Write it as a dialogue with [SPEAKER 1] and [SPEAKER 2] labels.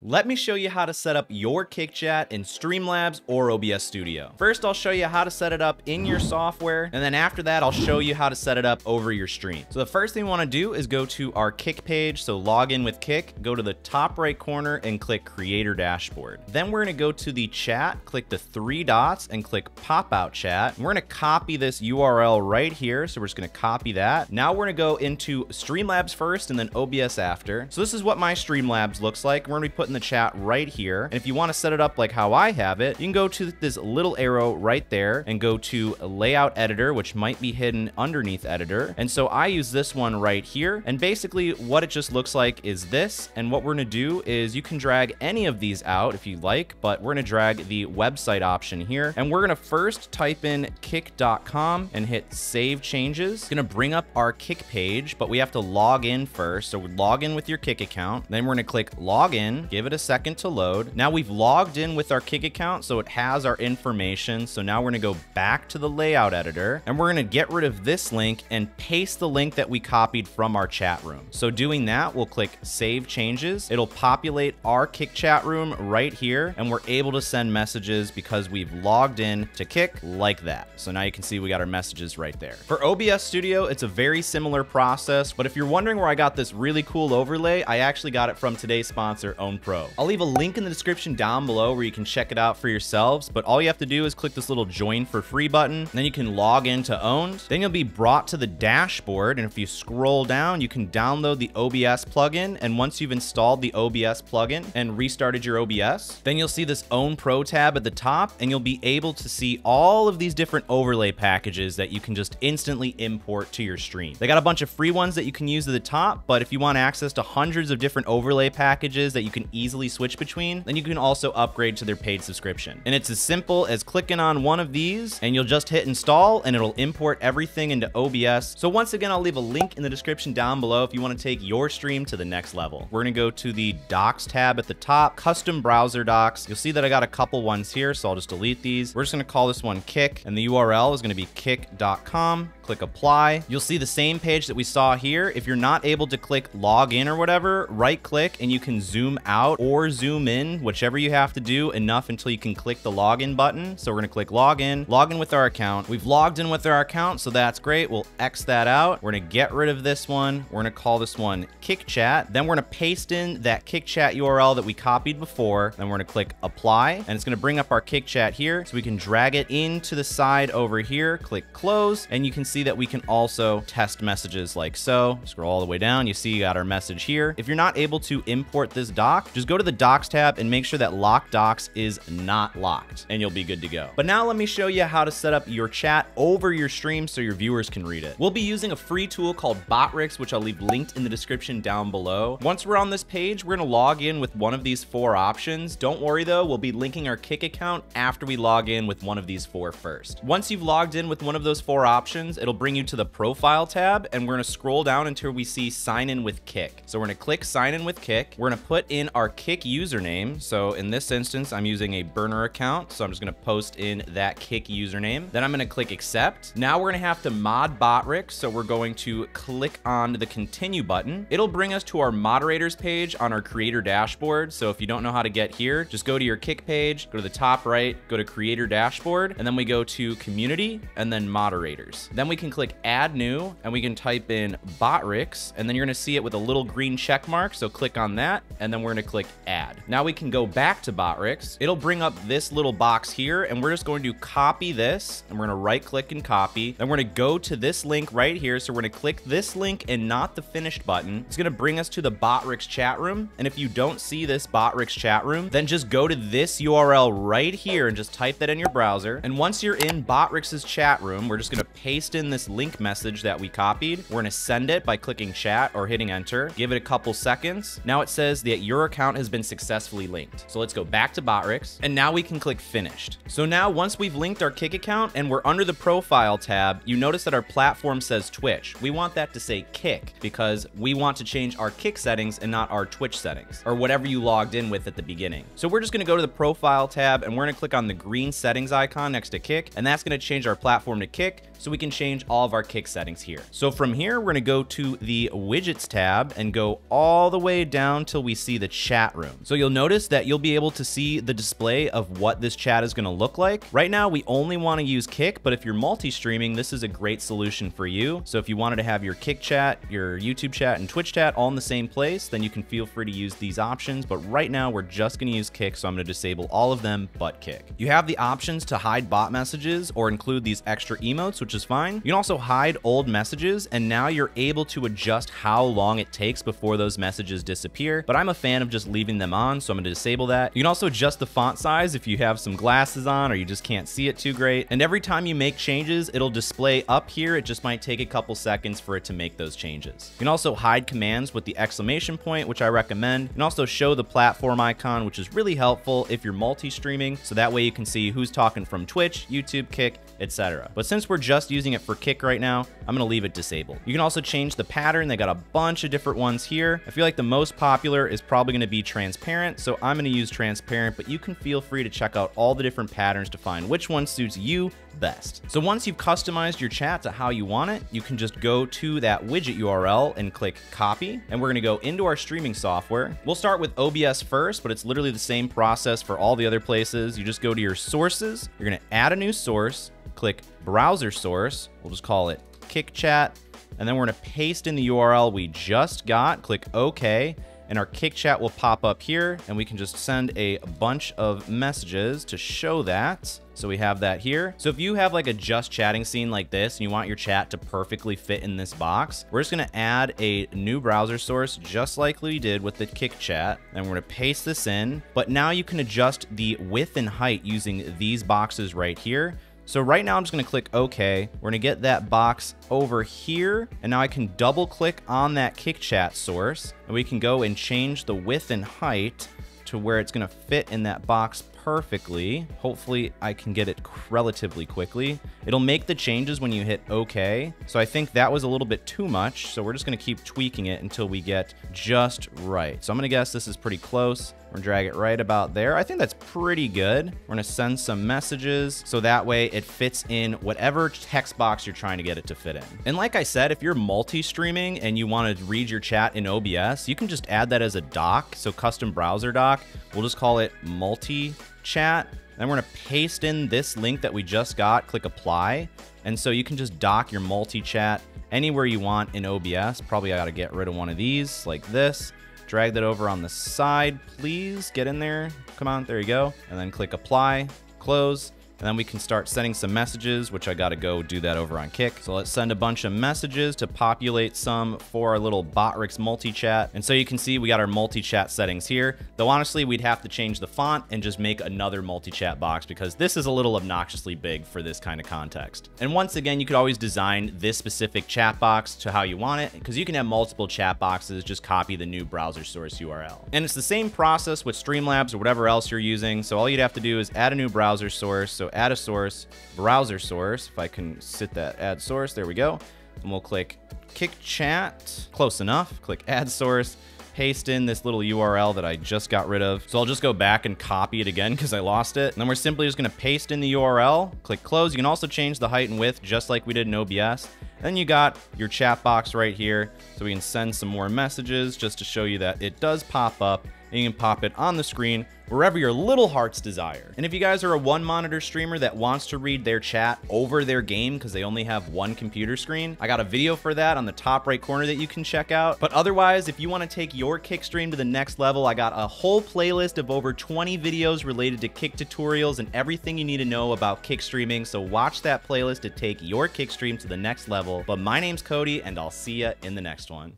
[SPEAKER 1] Let me show you how to set up your KickChat in Streamlabs or OBS Studio. First, I'll show you how to set it up in your software, and then after that, I'll show you how to set it up over your stream. So the first thing we wanna do is go to our Kick page, so log in with Kick, go to the top right corner and click Creator Dashboard. Then we're gonna go to the chat, click the three dots and click Pop Out Chat. We're gonna copy this URL right here, so we're just gonna copy that. Now we're gonna go into Streamlabs first and then OBS after. So this is what my Streamlabs looks like. We're gonna be putting in the chat right here. And if you want to set it up like how I have it, you can go to this little arrow right there and go to layout editor, which might be hidden underneath editor. And so I use this one right here. And basically what it just looks like is this. And what we're going to do is you can drag any of these out if you like, but we're going to drag the website option here. And we're going to first type in kick.com and hit save changes. It's going to bring up our kick page, but we have to log in first. So log in with your kick account. Then we're going to click log in, give it a second to load. Now we've logged in with our Kick account, so it has our information. So now we're gonna go back to the layout editor and we're gonna get rid of this link and paste the link that we copied from our chat room. So doing that, we'll click save changes. It'll populate our Kick chat room right here and we're able to send messages because we've logged in to Kick like that. So now you can see we got our messages right there. For OBS Studio, it's a very similar process, but if you're wondering where I got this really cool overlay, I actually got it from today's sponsor, OWN3D Pro. I'll leave a link in the description down below where you can check it out for yourselves, but all you have to do is click this little join for free button, then you can log into OWN3D, then you'll be brought to the dashboard, and if you scroll down, you can download the OBS plugin, and once you've installed the OBS plugin and restarted your OBS, then you'll see this OWN3D Pro tab at the top, and you'll be able to see all of these different overlay packages that you can just instantly import to your stream. They got a bunch of free ones that you can use at the top, but if you want access to hundreds of different overlay packages that you can easily switch between, then you can also upgrade to their paid subscription. And it's as simple as clicking on one of these and you'll just hit install and it'll import everything into OBS. So once again, I'll leave a link in the description down below if you want to take your stream to the next level. We're going to go to the docks tab at the top, custom browser docks. You'll see that I got a couple ones here, so I'll just delete these. We're just going to call this one kick and the URL is going to be kick.com click apply. You'll see the same page that we saw here. If you're not able to click log in or whatever, right click and you can zoom out or zoom in, whichever you have to do enough until you can click the login button. So we're gonna click login, log in with our account. We've logged in with our account, so that's great. We'll X that out. We're gonna get rid of this one. We're gonna call this one kick chat. Then we're gonna paste in that kick chat URL that we copied before. Then we're gonna click apply and it's gonna bring up our kick chat here. So we can drag it into the side over here, click close, and you can see see that we can also test messages like so. Scroll all the way down, you see you got our message here. If you're not able to import this dock, just go to the docks tab and make sure that lock docks is not locked and you'll be good to go. But now let me show you how to set up your chat over your stream so your viewers can read it. We'll be using a free tool called Botrix, which I'll leave linked in the description down below. Once we're on this page, we're gonna log in with one of these four options. Don't worry though, we'll be linking our Kick account after we log in with one of these four first. Once you've logged in with one of those four options, it'll bring you to the profile tab and we're gonna scroll down until we see sign in with Kick. So we're gonna click sign in with Kick. We're gonna put in our Kick username. So in this instance, I'm using a burner account. So I'm just gonna post in that Kick username. Then I'm gonna click accept. Now we're gonna have to mod Botrix. So we're going to click on the continue button. It'll bring us to our moderators page on our creator dashboard. So if you don't know how to get here, just go to your Kick page, go to the top right, go to creator dashboard, and then we go to community and then moderators. Then we can click add new and we can type in Botrix and then you're gonna see it with a little green check mark. So click on that and then we're gonna click add. Now we can go back to Botrix. It'll bring up this little box here and we're just going to copy this and we're gonna right click and copy. Then we're gonna go to this link right here. So we're gonna click this link and not the finished button. It's gonna bring us to the Botrix chat room. And if you don't see this Botrix chat room, then just go to this URL right here and just type that in your browser. And once you're in Botrix's chat room, we're just gonna paste in this link message that we copied. We're gonna send it by clicking chat or hitting enter. Give it a couple seconds. Now it says that your account has been successfully linked. So let's go back to Botrix and now we can click finished. So now once we've linked our Kick account and we're under the profile tab, you notice that our platform says Twitch. We want that to say Kick because we want to change our Kick settings and not our Twitch settings or whatever you logged in with at the beginning. So we're just gonna go to the profile tab and we're gonna click on the green settings icon next to Kick and that's gonna change our platform to Kick so we can change all of our kick settings here. So from here, we're gonna go to the widgets tab and go all the way down till we see the chat room. So you'll notice that you'll be able to see the display of what this chat is gonna look like. Right now, we only wanna use Kick, but if you're multi-streaming, this is a great solution for you. So if you wanted to have your Kick chat, your YouTube chat, and Twitch chat all in the same place, then you can feel free to use these options. But right now, we're just gonna use Kick, so I'm gonna disable all of them but Kick. You have the options to hide bot messages or include these extra emotes, which is fine. You can also hide old messages, and now you're able to adjust how long it takes before those messages disappear. But I'm a fan of just leaving them on, so I'm gonna disable that. You can also adjust the font size if you have some glasses on or you just can't see it too great. And every time you make changes, it'll display up here. It just might take a couple seconds for it to make those changes. You can also hide commands with the exclamation point, which I recommend. You can also show the platform icon, which is really helpful if you're multi-streaming, so that way you can see who's talking from Twitch, YouTube, Kick, etc. But since we're just using it for Kick right now, I'm gonna leave it disabled. You can also change the pattern. They got a bunch of different ones here. I feel like the most popular is probably gonna be transparent, so I'm gonna use transparent, but you can feel free to check out all the different patterns to find which one suits you best. So once you've customized your chat to how you want it, you can just go to that widget URL and click copy. And we're gonna go into our streaming software. We'll start with OBS first, but it's literally the same process for all the other places. You just go to your sources, you're gonna add a new source, click browser source, we'll just call it kick chat, and then we're gonna paste in the URL we just got, click OK, and our kick chat will pop up here and we can just send a bunch of messages to show that. So we have that here. So if you have like a just chatting scene like this and you want your chat to perfectly fit in this box, we're just gonna add a new browser source just like we did with the kick chat. And we're gonna paste this in, but now you can adjust the width and height using these boxes right here. So right now I'm just gonna click OK. We're gonna get that box over here. And now I can double click on that kick chat source and we can go and change the width and height to where it's gonna fit in that box perfectly. Hopefully I can get it relatively quickly. It'll make the changes when you hit OK. So I think that was a little bit too much. So we're just gonna keep tweaking it until we get just right. So I'm gonna guess this is pretty close. We're gonna drag it right about there. I think that's pretty good. We're gonna send some messages so that way it fits in whatever text box you're trying to get it to fit in. And like I said, if you're multi-streaming and you wanna read your chat in OBS, you can just add that as a dock. So custom browser dock, we'll just call it multi-chat. Then we're gonna paste in this link that we just got, click apply. And so you can just dock your multi-chat anywhere you want in OBS. Probably I gotta get rid of one of these like this. Drag that over on the side, please. Get in there. Come on, there you go. And then click apply, close. And then we can start sending some messages, which I got to go do that over on Kick. So let's send a bunch of messages to populate some for our little Botrix multi-chat. And so you can see we got our multi-chat settings here. Though honestly, we'd have to change the font and just make another multi-chat box because this is a little obnoxiously big for this kind of context. And once again, you could always design this specific chat box to how you want it because you can have multiple chat boxes, just copy the new browser source URL. And it's the same process with Streamlabs or whatever else you're using. So all you'd have to do is add a new browser source. Add a source, browser source. If I can sit that add source, there we go. And we'll click kick chat, close enough. Click add source, paste in this little URL that I just got rid of. So I'll just go back and copy it again because I lost it. And then we're simply just gonna paste in the URL, click close. You can also change the height and width just like we did in OBS. Then you got your chat box right here. So we can send some more messages just to show you that it does pop up and you can pop it on the screen wherever your little hearts desire. And if you guys are a one monitor streamer that wants to read their chat over their game because they only have one computer screen, I got a video for that on the top right corner that you can check out. But otherwise, if you want to take your kick stream to the next level, I got a whole playlist of over 20 videos related to kick tutorials and everything you need to know about kick streaming. So watch that playlist to take your kick stream to the next level. But my name's Cody and I'll see you in the next one.